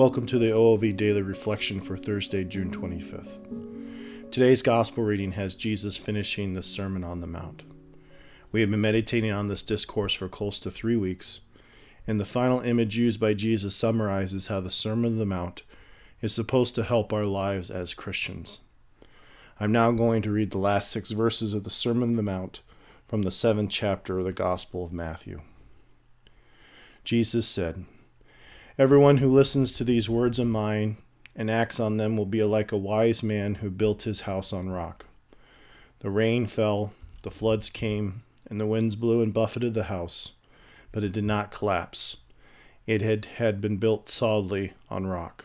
Welcome to the OLV Daily Reflection for Thursday, June 25th. Today's Gospel reading has Jesus finishing the Sermon on the Mount. We have been meditating on this discourse for close to three weeks, and the final image used by Jesus summarizes how the Sermon on the Mount is supposed to help our lives as Christians. I'm now going to read the last six verses of the Sermon on the Mount from the seventh chapter of the Gospel of Matthew. Jesus said, Everyone who listens to these words of mine and acts on them will be like a wise man who built his house on rock. The rain fell, the floods came, and the winds blew and buffeted the house, but it did not collapse. It had, had been built solidly on rock.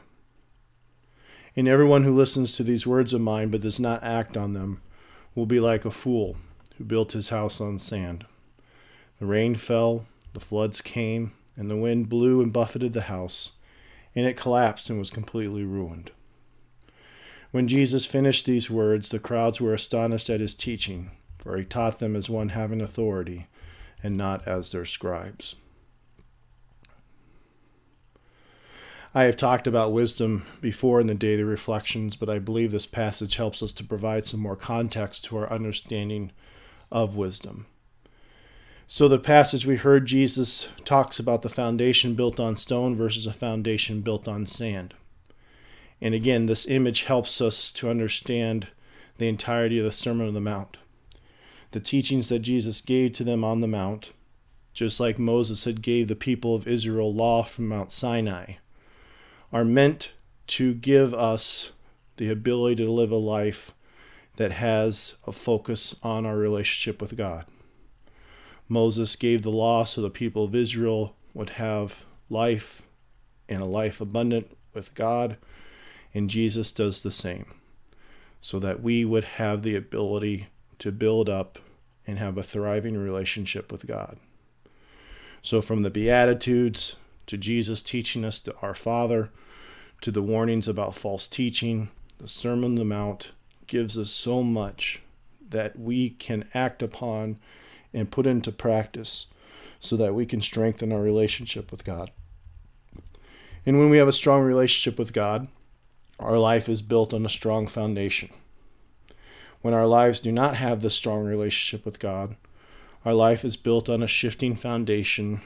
And everyone who listens to these words of mine but does not act on them will be like a fool who built his house on sand. The rain fell, the floods came, and the wind blew and buffeted the house, and it collapsed and was completely ruined. When Jesus finished these words, the crowds were astonished at his teaching, for he taught them as one having authority, and not as their scribes. I have talked about wisdom before in the daily reflections, but I believe this passage helps us to provide some more context to our understanding of wisdom. So, the passage we heard, Jesus talks about the foundation built on stone versus a foundation built on sand. And again, this image helps us to understand the entirety of the Sermon on the Mount. The teachings that Jesus gave to them on the Mount, just like Moses had gave the people of Israel law from Mount Sinai, are meant to give us the ability to live a life that has a focus on our relationship with God. Moses gave the law so the people of Israel would have life and a life abundant with God, and Jesus does the same, so that we would have the ability to build up and have a thriving relationship with God. So, from the Beatitudes to Jesus teaching us to our Father, to the warnings about false teaching, the Sermon on the Mount gives us so much that we can act upon and put into practice so that we can strengthen our relationship with God. And when we have a strong relationship with God, our life is built on a strong foundation. When our lives do not have this strong relationship with God, our life is built on a shifting foundation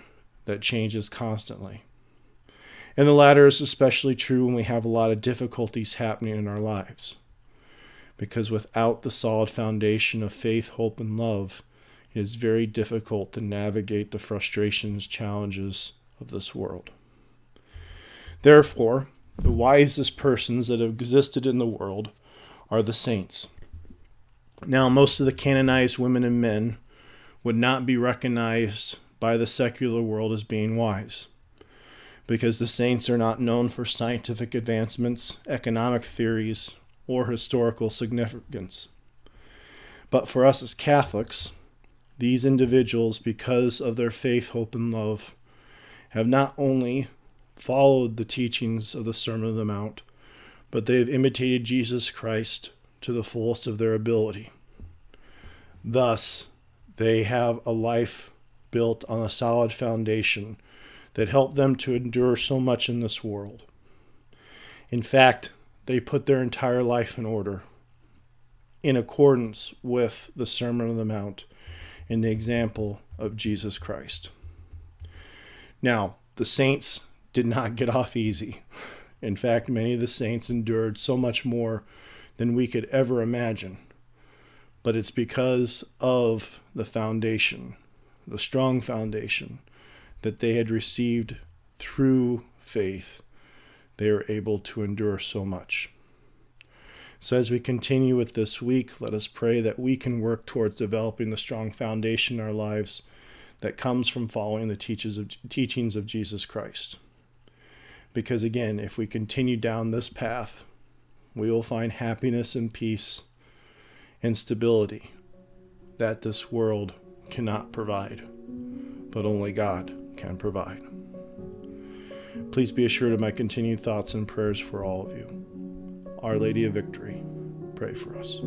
that changes constantly. And the latter is especially true when we have a lot of difficulties happening in our lives. Because without the solid foundation of faith, hope, and love, it is very difficult to navigate the frustrations, challenges of this world. Therefore, the wisest persons that have existed in the world are the saints. Now, most of the canonized women and men would not be recognized by the secular world as being wise because the saints are not known for scientific advancements, economic theories, or historical significance. But for us as Catholics, these individuals, because of their faith, hope, and love, have not only followed the teachings of the Sermon on the Mount, but they have imitated Jesus Christ to the fullest of their ability. Thus, they have a life built on a solid foundation that helped them to endure so much in this world. In fact, they put their entire life in order in accordance with the Sermon on the Mount in the example of Jesus Christ. Now, the saints did not get off easy. In fact, many of the saints endured so much more than we could ever imagine. But it's because of the foundation, the strong foundation that they had received through faith, they were able to endure so much. So, as we continue with this week, let us pray that we can work towards developing the strong foundation in our lives that comes from following the of, teachings of Jesus Christ. Because again, if we continue down this path, we will find happiness and peace and stability that this world cannot provide, but only God can provide. Please be assured of my continued thoughts and prayers for all of you. Our Lady of Victory, pray for us.